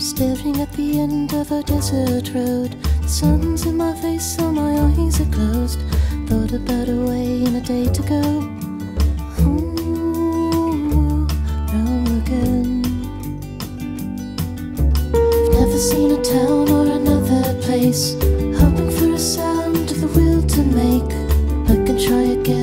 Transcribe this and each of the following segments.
Staring at the end of a desert road. The sun's in my face, so my eyes are closed. Thought about a way in a day to go. Ooh, again. I've never seen a town or another place. Hoping for a sound of the will to make. I can try again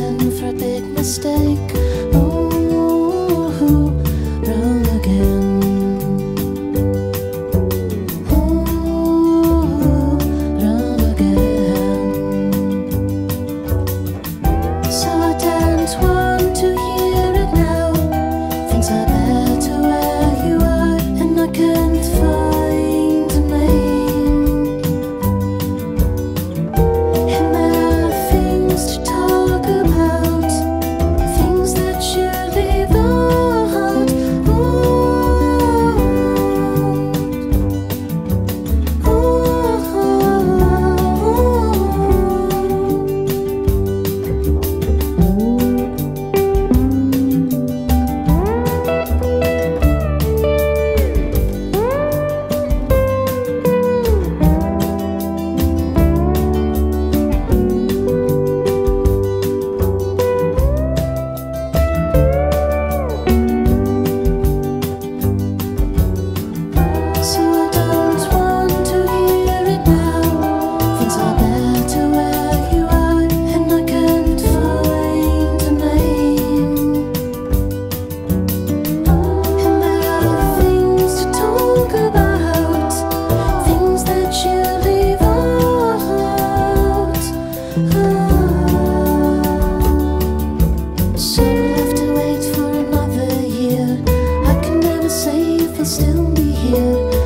I'll still be here.